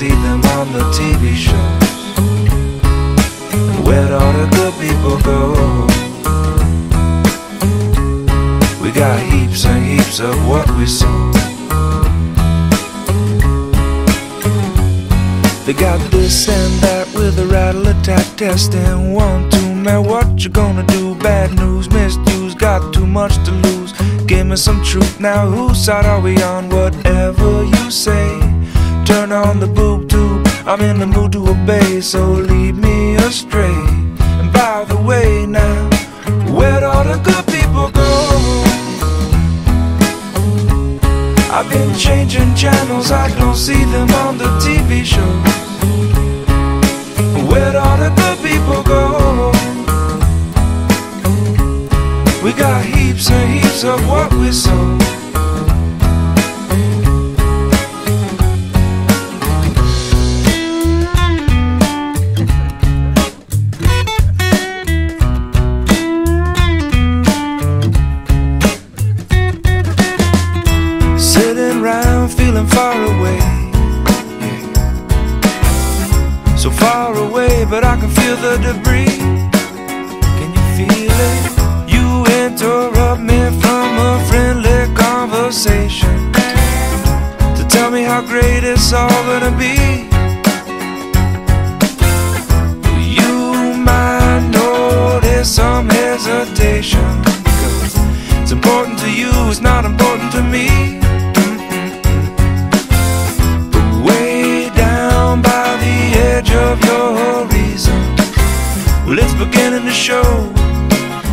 See them on the TV shows. Where'd all the good people go? We got heaps and heaps of what we sow. They got this and that with a rattle attack test and one, two, man, what you gonna do? Bad news, misuse, got too much to lose. Give me some truth now, whose side are we on? Whatever you say, turn on the boob tube. I'm in the mood to obey, so lead me astray. And by the way, now, where'd all the good people go? I've been changing channels, I don't see them on the TV shows. Where'd all the good people go? We got heaps and heaps of what we sow. Be. You might notice some hesitation because it's important to you, it's not important to me. But way down by the edge of your horizon, well, it's beginning to show.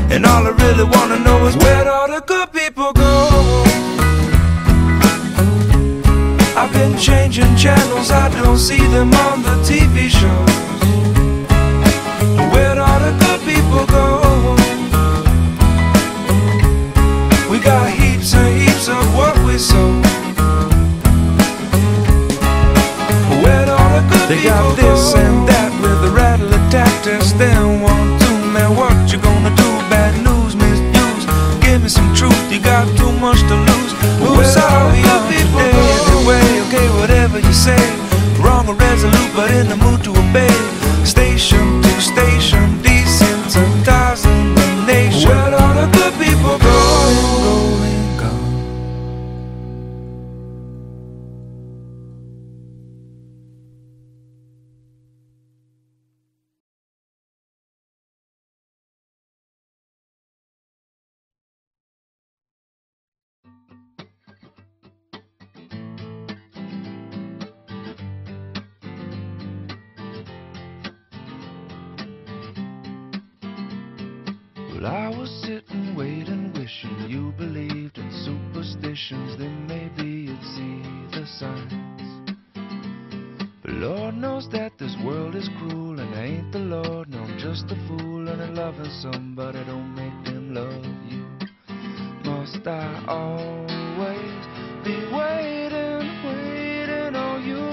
And all I really wanna know is where'd all the good people go? I've been changing channels, I don't see them on the TV shows. I was sitting, waiting, wishing you believed in superstitions. Then maybe you'd see the signs. But Lord knows that this world is cruel, and I ain't the Lord. No, I'm just a fool, and I'm loving somebody don't make them love you. Must I always be waiting, waiting on you?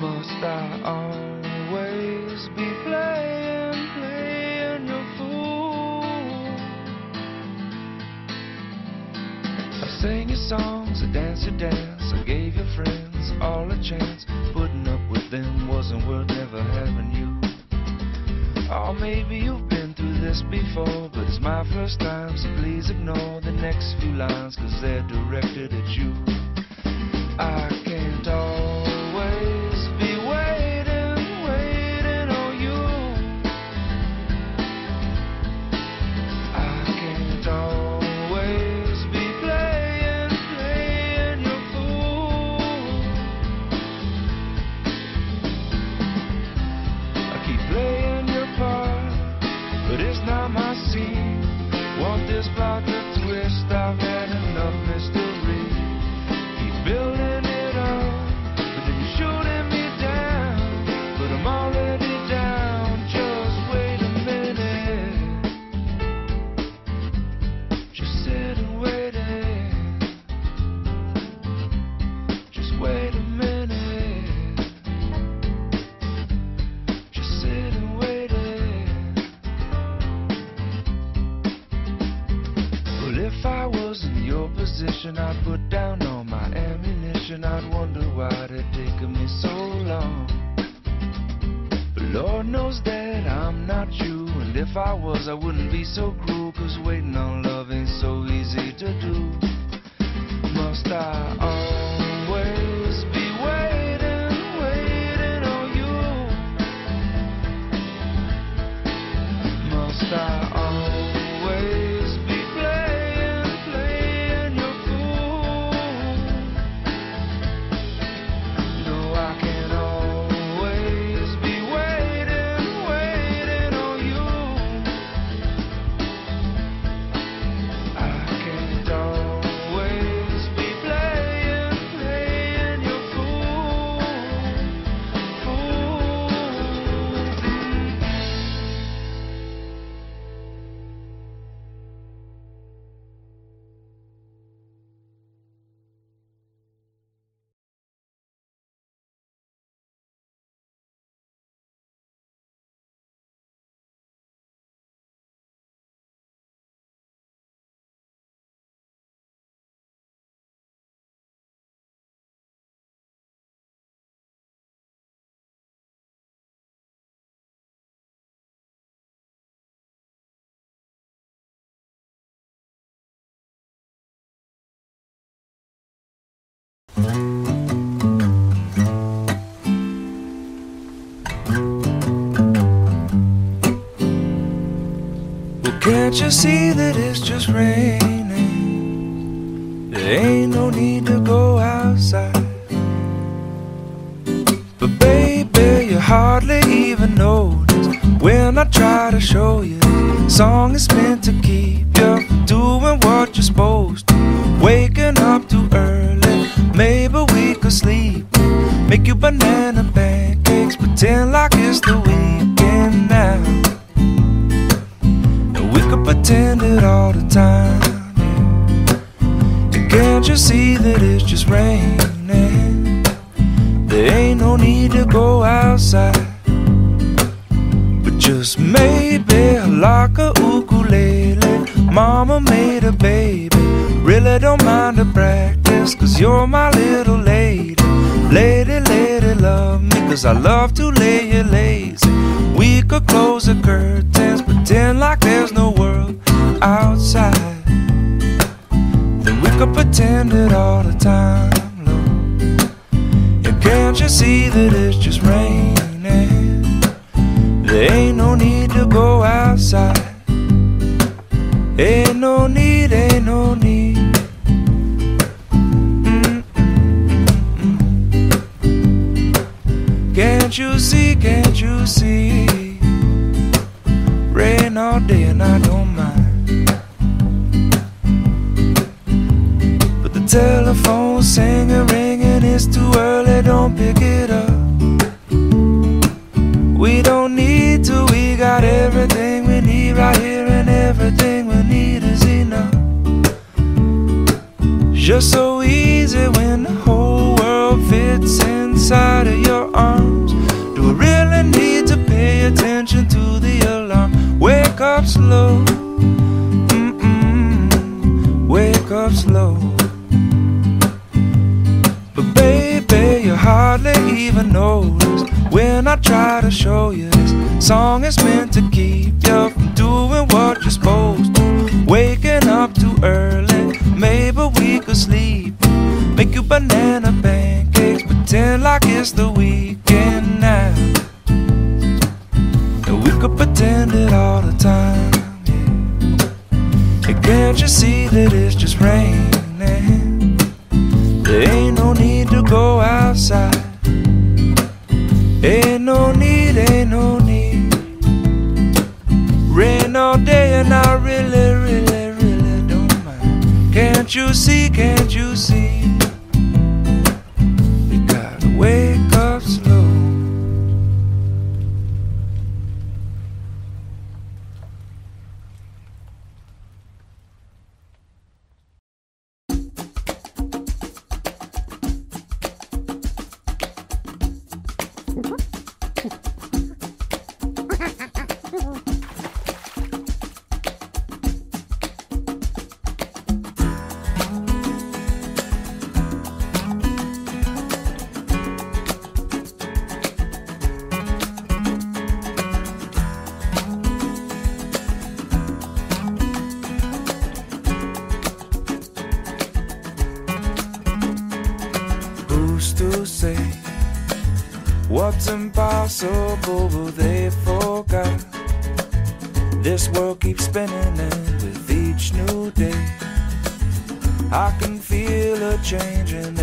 Must I always be playing, songs, I danced your dance, I gave your friends all a chance. Putting up with them wasn't worth never having you. Or maybe you've been through this before, but it's my first time, so please ignore the next few lines, cause they're directed at you. Was, I wouldn't be so cruel. Well, can't you see that it's just raining? There ain't no need to go outside. But baby, you hardly even notice when I try to show you. Song is meant to keep you doing what you're supposed to. Waking up maybe we could sleep. Make you banana pancakes, pretend like it's the weekend now. We could pretend it all the time. And can't you see that it's just raining? There ain't no need to go outside. But just maybe like a ukulele. Mama made a baby. Really don't mind the practice, cause you're my little lady. Lady, lady, love me, cause I love to lay you lazy. We could close the curtains, pretend like there's no world outside. Then we could pretend it all the time, Lord. And can't you see that it's just raining? There ain't no need to go outside. Ain't no need, ain't no need. Can't you see, can't you see? Rain all day and I don't mind. But the telephone singing, ringing, it's too early, don't pick it up. We don't need to, we got everything we need right here, and everything we need is enough. Just so easy when the whole world fits inside of your up slow, wake up slow. But baby, you hardly even notice when I try to show you this song is meant to keep you from doing what you're supposed to. Waking up too early, maybe we could sleep. Make you banana pancakes, pretend like it's the weekend could pretend it all the time. Yeah. Can't you see that it's just raining? There ain't no need to go outside. Ain't no need, ain't no need. Rain all day and I really, really really don't mind. Can't you see, can't you see? Impossible? They forgot? This world keeps spinning, and with each new day, I can feel a change in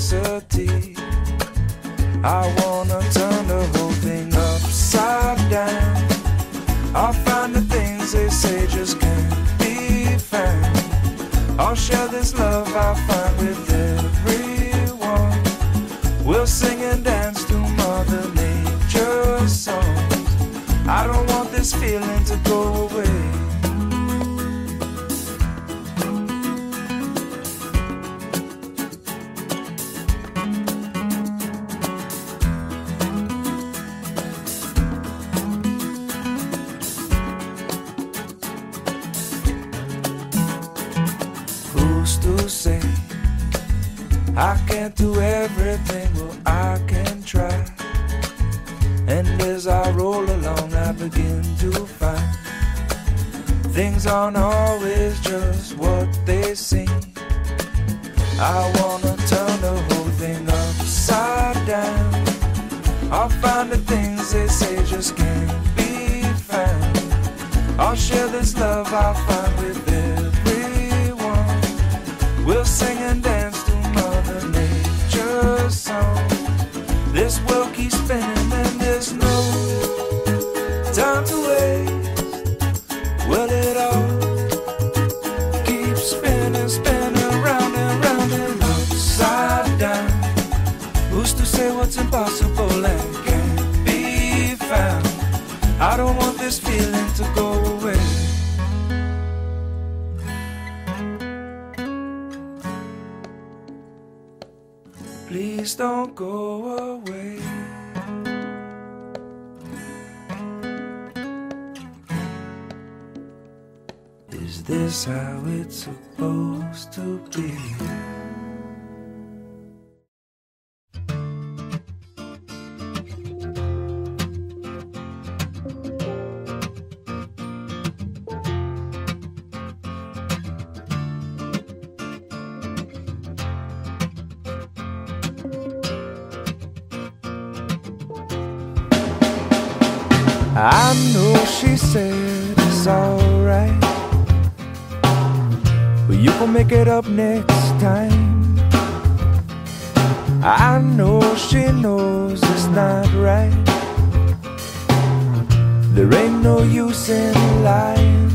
curiosity. I wanna turn the whole thing upside down. I'll find the things they say just can't be found. I'll share this love I find with everyone. We'll sing and dance can't do everything? Well, I can try. And as I roll along, I begin to find things aren't always just what they seem. I wanna turn the whole thing upside down. I'll find the things they say just can't be found. I'll share this love I find with everyone. We'll sing and dance Please don't go away. Is this how it's supposed to be? Make it up next time. I know she knows it's not right. There ain't no use in lying.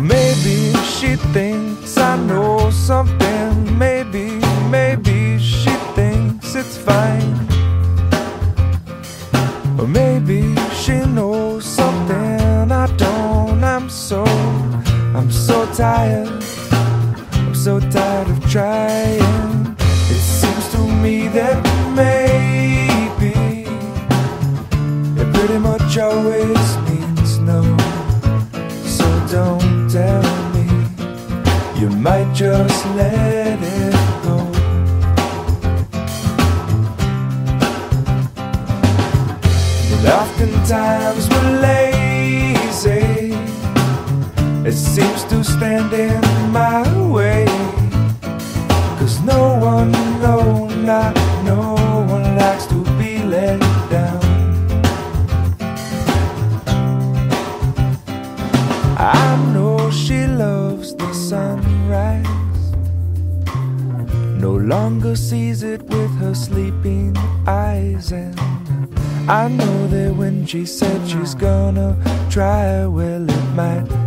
Maybe she thinks I know something. Maybe, maybe she thinks it's fine. Or maybe she knows something I don't. I'm so, I'm so tired. I'm so tired of trying. It seems to me that maybe it pretty much always means no. So don't tell me you might just let it go. Oftentimes we're lazy that seems to stand in my way. Cause no one, no, not no one likes to be let down. I know she loves the sunrise, no longer sees it with her sleeping eyes and I know that when she said she's gonna try, well, it might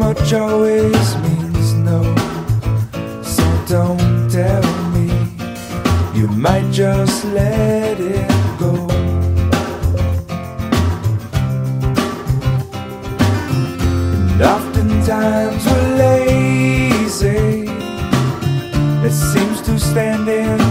much always means no. So don't tell me you might just let it go. And oftentimes we're lazy. It seems to stand in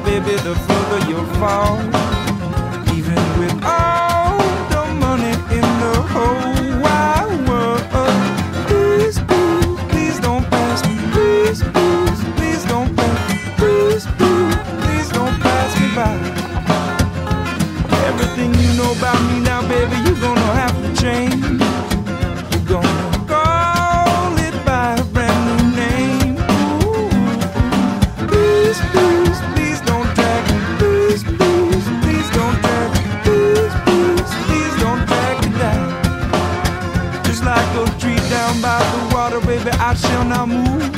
baby, the further you'll fall. Baby, I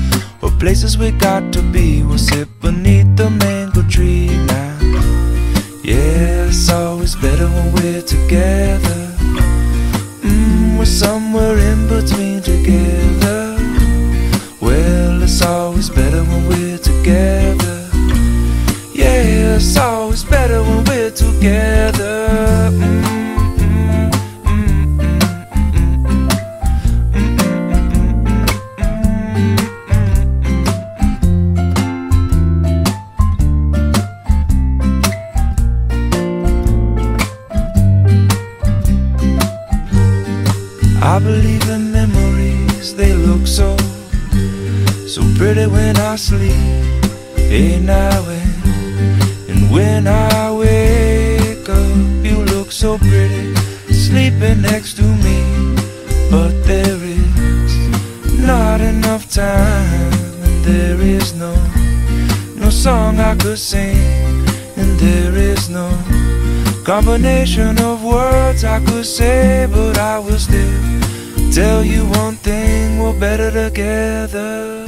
places we got to be. We'll sit beneath the mango tree now. Yeah, it's always better when we're together. Mmm, we're somewhere in between together. Well, it's always better when we're together. I was still tell you one thing: we're better together.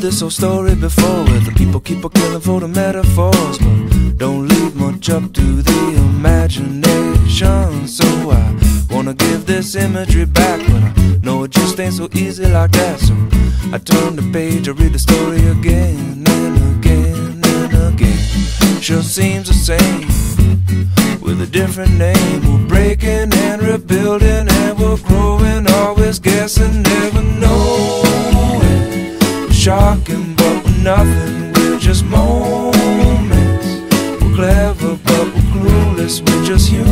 This old story before where the people keep on killing for the metaphors, but don't leave much up to the imagination. So I wanna give this imagery back, but I know it just ain't so easy like that. So I turn the page, I read the story again and again and again. Sure seems the same with a different name. We're breaking and rebuilding, and we're growing, always guessing, never knowing shocking, but we're nothing. We're just moments. We're clever, but we're clueless. We're just human.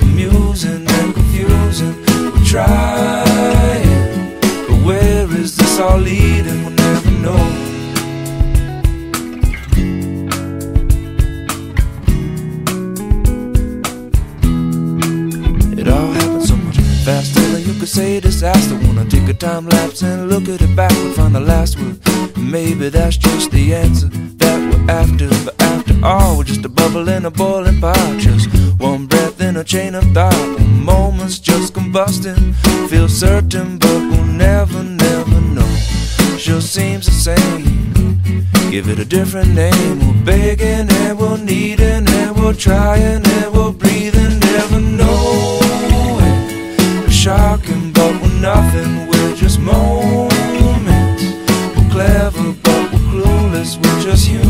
Amusing and confusing. We're trying, but where is this all leading? We'll never know. It all happened so much faster than you could say disaster. A time lapse and look at it back and find the last word. Maybe that's just the answer that we're after. But after all, we're just a bubble in a boiling pot. Just one breath in a chain of thought. Moment's just combusting. Feel certain, but we'll never, never know. Sure seems the same. Give it a different name. We're begging and we're needing and we're trying and we're breathing. Never knowing. Shocking, but we're nothing. Just moments. We're clever, but we're clueless. We're just human.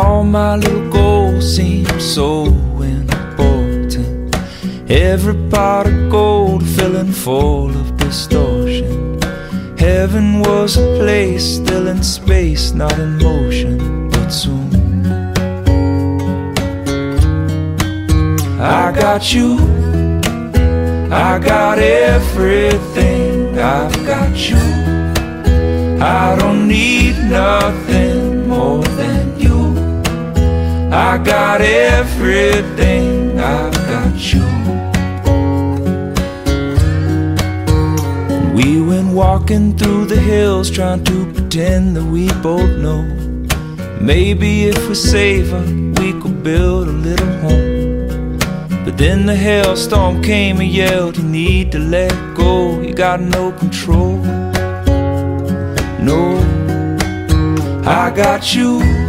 All my little goals seem so important. Every pot of gold filling full of distortion. Heaven was a place still in space, not in motion, but soon. I got you, I got everything, I've got you. I don't need nothing. I got everything, I've got you. We went walking through the hills trying to pretend that we both know. Maybe if we save her, we could build a little home. But then the hailstorm came and yelled, You need to let go, you got no control. No, I got you.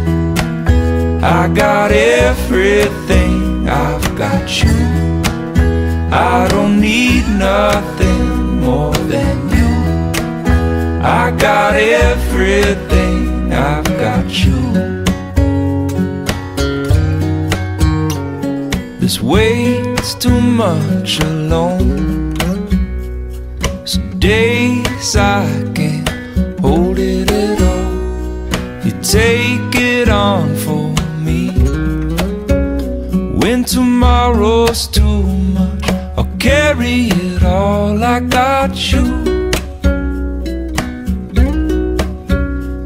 I got everything, I've got you. I don't need nothing more than you. I got everything, I've got you. This weight's too much alone. Some days I can't hold it at all. You take tomorrow's too much, I'll carry it all. I got you.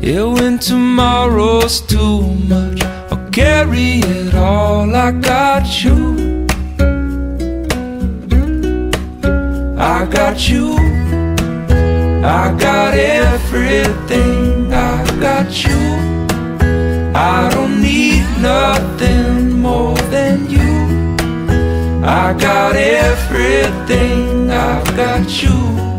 Yeah, when tomorrow's too much, I'll carry it all. I got you. I got you. I got everything. I got you. I don't need nothing I got everything, I've got you.